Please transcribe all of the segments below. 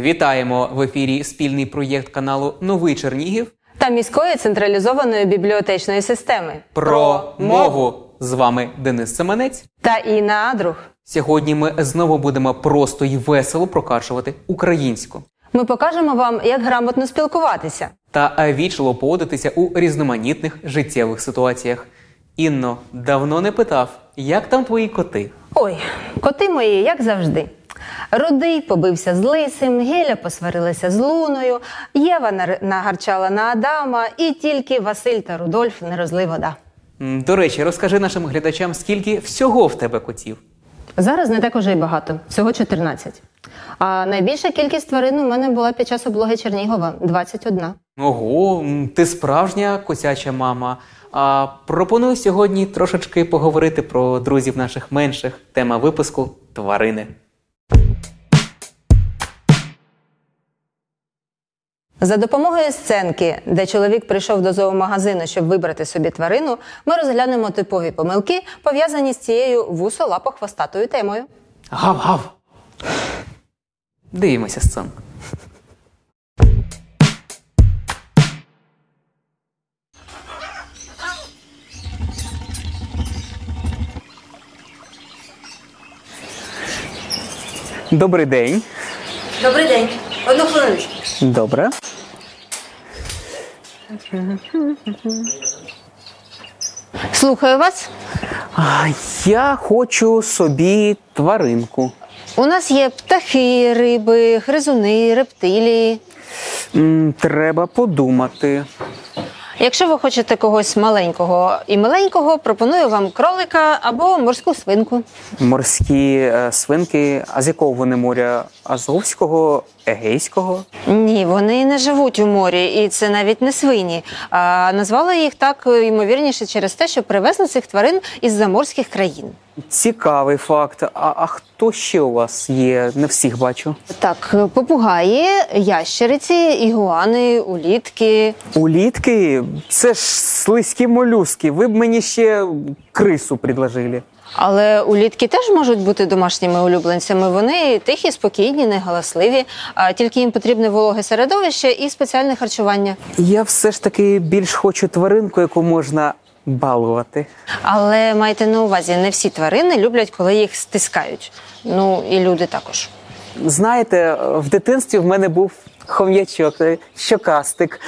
Вітаємо в ефірі спільний проєкт каналу Новий Чернігів та міської централізованої бібліотечної системи про мову. З вами Денис Семенець. та Інна Адрух. Сьогодні ми знову будемо просто і весело прокачувати українську Ми покажемо вам, як грамотно спілкуватися. та вічливо поводитися у різноманітних життєвих ситуаціях. Інно, давно не питав, як там твої коти? Ой, коти мої, як завжди. Рудий побився з лисим, Геля посварилася з луною, Єва нагарчала на Адама, і тільки Василь та Рудольф не розлив вода. До речі, розкажи нашим глядачам, скільки всього в тебе котів. Зараз не так уже й багато, всього 14. А найбільша кількість тварин у мене була під час облоги Чернігова 21. Ого, ти справжня котяча мама. А пропоную сьогодні трошечки поговорити про друзів наших менших. Тема випуску тварини. За допомогою сценки, де чоловік прийшов до зоомагазину, щоб вибрати собі тварину, ми розглянемо типові помилки, пов'язані з цією вусо-лапо-хвостатою темою. Гав-гав. Дивимося сценку. Добрий день. Добрий день. Одну хвилиночку. Добре. Слухаю вас. А, я хочу собі тваринку. У нас є птахи, риби, гризуни, рептилії. М, треба подумати. Якщо ви хочете когось маленького і миленького, пропоную вам кролика або морську свинку. Морські е, свинки, а з якого вони моря? Азовського, Егейського? Ні, вони не живуть у морі, і це навіть не свині. А назвали їх так ймовірніше через те, що привезли цих тварин із заморських країн. Цікавий факт. А, а хто ще у вас є? Не всіх бачу. Так, попугаї, ящериці, ігуани, улітки. Улітки це ж слизькі молюски. Ви б мені ще крису предложили. Але улітки теж можуть бути домашніми улюбленцями. Вони тихі, спокійні, негаласливі, а тільки їм потрібне вологе середовище і спеціальне харчування. Я все ж таки більш хочу тваринку, яку можна балувати. Але майте на увазі, не всі тварини люблять, коли їх стискають. Ну і люди також. Знаєте, в дитинстві в мене був хом'ячок, е, щокастик.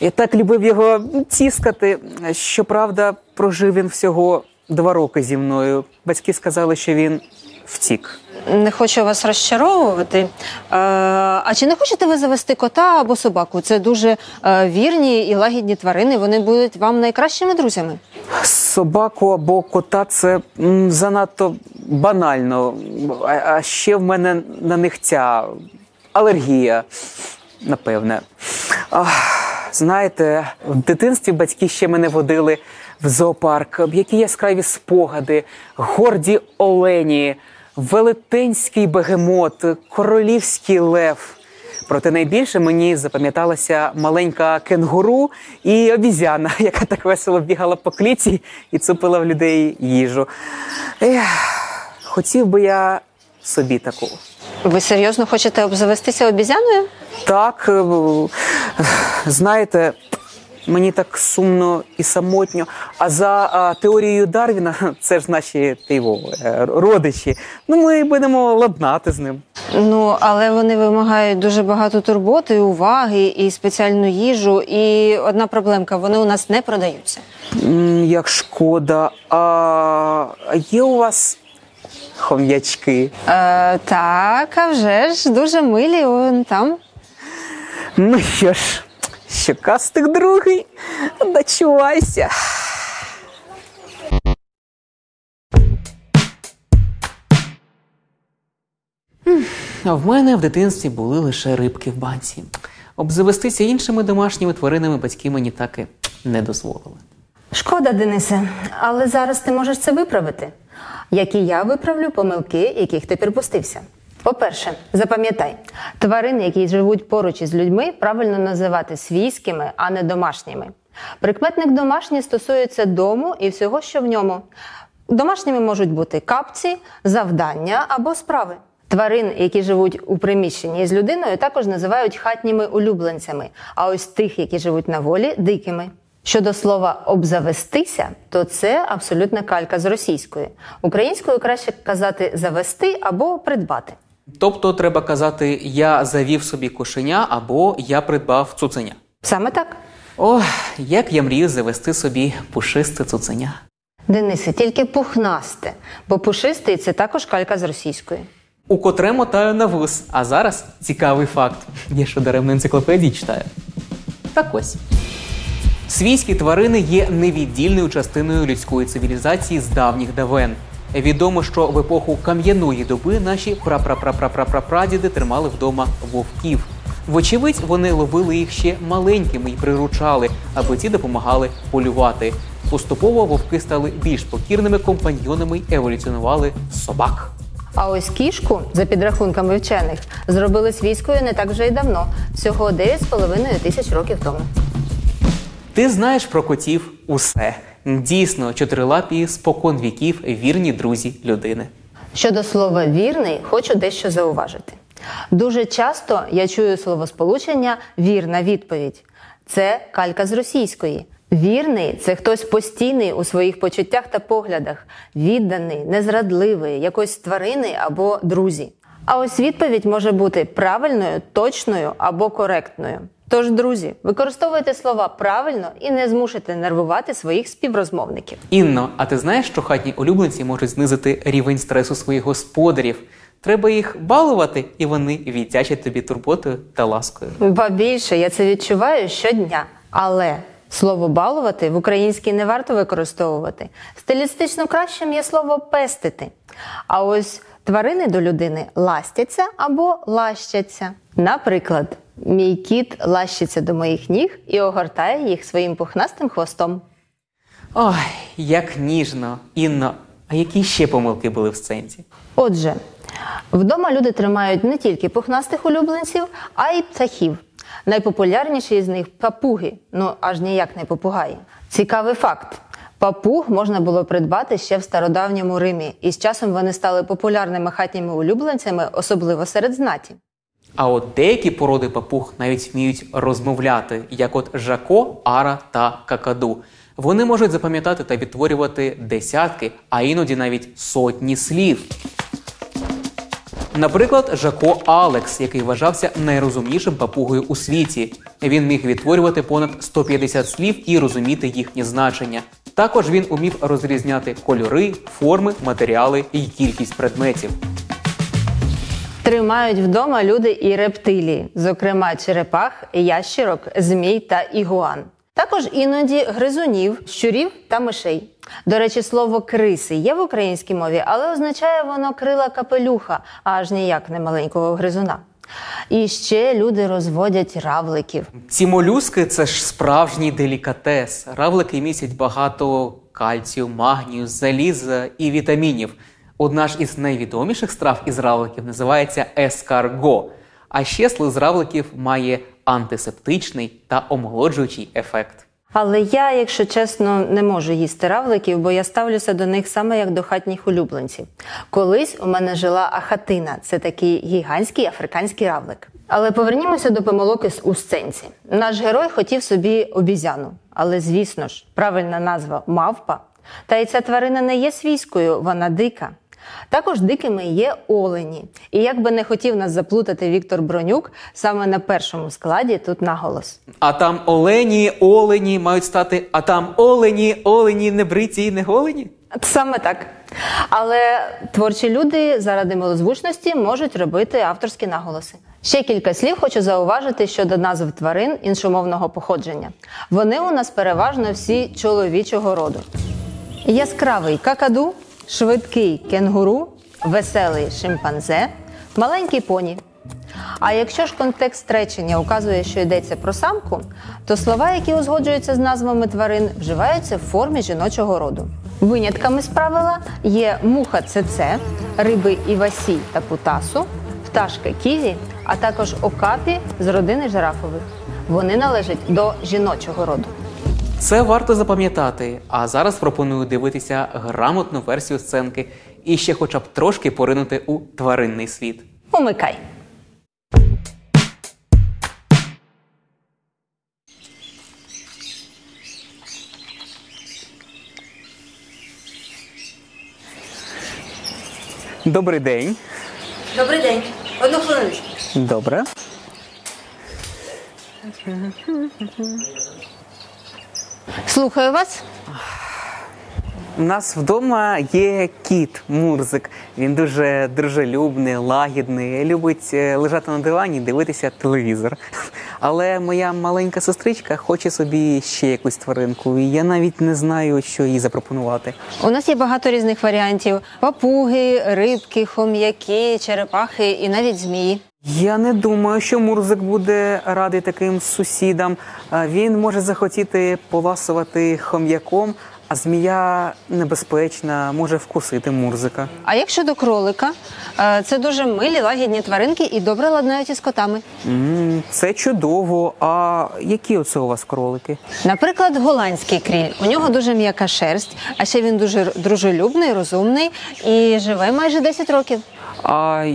Я так любив його тіскати. Щоправда, прожив він всього два роки зі мною. Батьки сказали, що він втік. Не хочу вас розчаровувати. Е, а чи не хочете ви завести кота або собаку? Це дуже е, вірні і лагідні тварини. Вони будуть вам найкращими друзями. Собаку або кота це занадто банально. А, а ще в мене на них ця алергія, напевне. Ах, знаєте, в дитинстві батьки ще мене водили в зоопарк. Які яскраві спогади, горді олені, велетенський бегемот, королівський лев. Проте найбільше мені запам'яталася маленька кенгуру і обізяна, яка так весело бігала по кліці і цупила в людей їжу. Ех, хотів би я собі таку. Ви серйозно хочете обзавестися обізяною? Так, е, знаєте, мені так сумно і самотньо. А за а, теорією Дарвіна, це ж наші ти його, е, родичі. Ну, ми будемо ладнати з ним. Ну, але вони вимагають дуже багато турботи, уваги і спеціальну їжу. І одна проблемка вони у нас не продаються. Як шкода. А є у вас хом'ячки? Е, так, а вже ж дуже милі он там. Ну що ж, щокастик другий, дочувайся. А в мене в дитинстві були лише рибки в банці. Обзавестися іншими домашніми тваринами батьки мені так і не дозволили. Шкода, Денисе, але зараз ти можеш це виправити. Як і я виправлю помилки, яких ти припустився. По-перше, запам'ятай, тварини, які живуть поруч із людьми, правильно називати свійськими, а не домашніми. Прикметник домашній стосується дому і всього, що в ньому. Домашніми можуть бути капці, завдання або справи. Тварин, які живуть у приміщенні з людиною, також називають хатніми улюбленцями, а ось тих, які живуть на волі, дикими. Щодо слова обзавестися, то це абсолютна калька з російської. Українською краще казати завести або придбати. Тобто треба казати я завів собі кошеня або я придбав цуценя. Саме так. Ох, як я мрію завести собі пушисте цуценя. Денисе, тільки пухнасте, бо пушистий це також калька з російської. У котре мотаю на вус. А зараз цікавий факт. Я що даремно енциклопедії читаю. Так ось. Свійські тварини є невіддільною частиною людської цивілізації з давніх давен. Відомо, що в епоху кам'яної доби наші прапрапрапрапрапрадіди тримали вдома вовків. Вочевидь, вони ловили їх ще маленькими і приручали, аби ті допомагали полювати. Поступово вовки стали більш покірними компаньйонами й еволюціонували собак. А ось кішку, за підрахунками вчених, зробили свійською не так вже й давно, всього 9,5 тисяч років тому. Ти знаєш про котів усе. Дійсно, чотирилапі спокон віків вірні друзі людини. Щодо слова вірний, хочу дещо зауважити. Дуже часто я чую словосполучення вірна відповідь. Це калька з російської. Вірний це хтось постійний у своїх почуттях та поглядах, відданий, незрадливий, якоїсь тварини або друзі. А ось відповідь може бути правильною, точною або коректною. Тож, друзі, використовуйте слова правильно і не змушуйте нервувати своїх співрозмовників. Інно, а ти знаєш, що хатні улюбленці можуть знизити рівень стресу своїх господарів? Треба їх балувати, і вони віддячать тобі турботою та ласкою. Ба більше я це відчуваю щодня. Але слово балувати в українській не варто використовувати. Стилістично кращим є слово пестити. А ось тварини до людини ластяться або лащаться. Наприклад, мій кіт лащиться до моїх ніг і огортає їх своїм пухнастим хвостом. Ой, як ніжно, Інно. А які ще помилки були в сценці? Отже, вдома люди тримають не тільки пухнастих улюбленців, а й птахів. Найпопулярніші з них папуги, ну аж ніяк не попугаї. Цікавий факт. Папуг можна було придбати ще в стародавньому Римі, і з часом вони стали популярними хатніми улюбленцями, особливо серед знаті. А от деякі породи папуг навіть вміють розмовляти, як от Жако, Ара та Какаду. Вони можуть запам'ятати та відтворювати десятки, а іноді навіть сотні слів. Наприклад, Жако Алекс, який вважався найрозумнішим папугою у світі. Він міг відтворювати понад 150 слів і розуміти їхнє значення. Також він умів розрізняти кольори, форми, матеріали і кількість предметів. Тримають вдома люди і рептилії, зокрема черепах, ящерок, змій та ігуан. Також іноді гризунів, щурів та мишей. До речі, слово криси є в українській мові, але означає воно крила капелюха, аж ніяк не маленького гризуна. І ще люди розводять равликів. Ці молюски це ж справжній делікатес. Равлики містять багато кальцію, магнію, заліза і вітамінів. Одна ж із найвідоміших страв із равликів називається ескарго. А ще слиз равликів має антисептичний та омолоджуючий ефект. Але я, якщо чесно, не можу їсти равликів, бо я ставлюся до них саме як до хатніх улюбленців. Колись у мене жила ахатина, це такий гігантський африканський равлик. Але повернімося до помилок із- у сценці. Наш герой хотів собі обізяну, але звісно ж, правильна назва мавпа. Та й ця тварина не є свійською, вона дика. Також дикими є олені. І як би не хотів нас заплутати Віктор Бронюк, саме на першому складі тут наголос. А там олені, олені мають стати, а там олені, олені, не бриті і не голені. Саме так. Але творчі люди заради милозвучності можуть робити авторські наголоси. Ще кілька слів хочу зауважити щодо назв тварин іншомовного походження. Вони у нас переважно всі чоловічого роду. Яскравий какаду, швидкий кенгуру, веселий шимпанзе, маленький поні. А якщо ж контекст речення указує, що йдеться про самку, то слова, які узгоджуються з назвами тварин, вживаються в формі жіночого роду. Винятками з правила є муха цеце, риби івасі та путасу, пташка кізі, а також окапі з родини жирафових. Вони належать до жіночого роду. Це варто запам'ятати. А зараз пропоную дивитися грамотну версію сценки і ще хоча б трошки поринути у тваринний світ. Умикай. Добрий день. Добрий день. Одну хвилиночку. Добре. Слухаю вас. У нас вдома є кіт Мурзик. Він дуже дружелюбний, лагідний, любить е, лежати на дивані і дивитися телевізор. Але моя маленька сестричка хоче собі ще якусь тваринку, і я навіть не знаю, що їй запропонувати. У нас є багато різних варіантів: папуги, рибки, хом'яки, черепахи і навіть змії. Я не думаю, що Мурзик буде радий таким сусідам. Він може захотіти поласувати хом'яком, а змія небезпечна, може вкусити Мурзика. А як щодо кролика, Е, це дуже милі, лагідні тваринки і добре ладнають із котами. М, Це чудово. А які оце у вас кролики? Наприклад, голландський кріль. У нього дуже м'яка шерсть, а ще він дуже дружелюбний, розумний і живе майже 10 років. А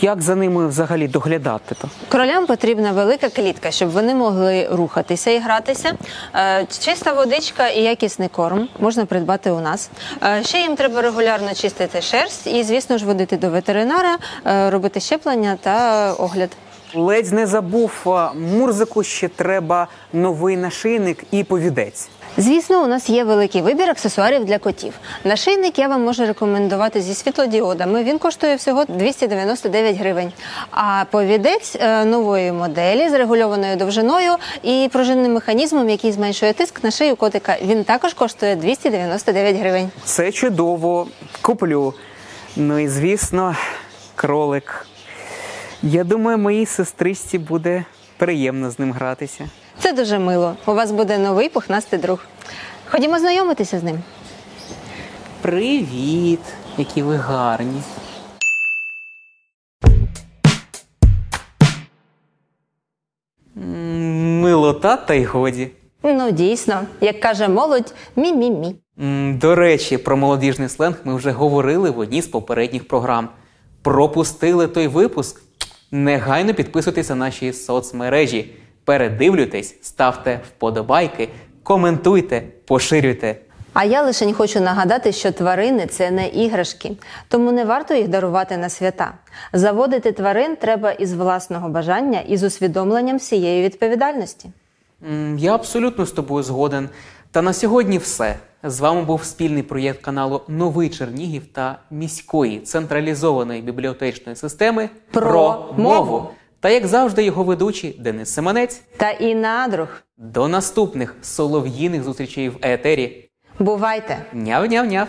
як за ними взагалі доглядати то? Кролям потрібна велика клітка, щоб вони могли рухатися і гратися. Е, Чиста водичка і якісний корм можна придбати у нас. Е, Ще їм треба регулярно чистити шерсть і, звісно ж, водити до ветеринара, е, робити щеплення та огляд. Ледь не забув, Мурзику ще треба новий нашийник і повідець. Звісно, у нас є великий вибір аксесуарів для котів. Нашийник я вам можу рекомендувати зі світлодіодами. Він коштує всього 299 гривень. А повідець е, нової моделі з регульованою довжиною і пружинним механізмом, який зменшує тиск на шию котика. Він також коштує 299 гривень. Це чудово, куплю. Ну і звісно, кролик. Я думаю, моїй сестричці буде приємно з ним гратися. Це дуже мило. У вас буде новий пухнастий друг. Ходімо знайомитися з ним. Привіт, які ви гарні. М, Милота та й годі. Ну, дійсно, як каже молодь, мі-мі-мі. М, До речі, про молодіжний сленг ми вже говорили в одній з попередніх програм. Пропустили той випуск? Негайно підписуйтесь на наші соцмережі, передивлюйтесь, ставте вподобайки, коментуйте, поширюйте. А я лише хочу нагадати, що тварини це не іграшки, тому не варто їх дарувати на свята. Заводити тварин треба із власного бажання і з усвідомленням всієї відповідальності. Я абсолютно з тобою згоден. Та на сьогодні все. З вами був спільний проєкт каналу Новий Чернігів та міської централізованої бібліотечної системи Про мову. Та як завжди, його ведучий Денис Семенець. Та Інна надруг. До наступних солов'їних зустрічей в етері. Бувайте! Няв-няв-няв.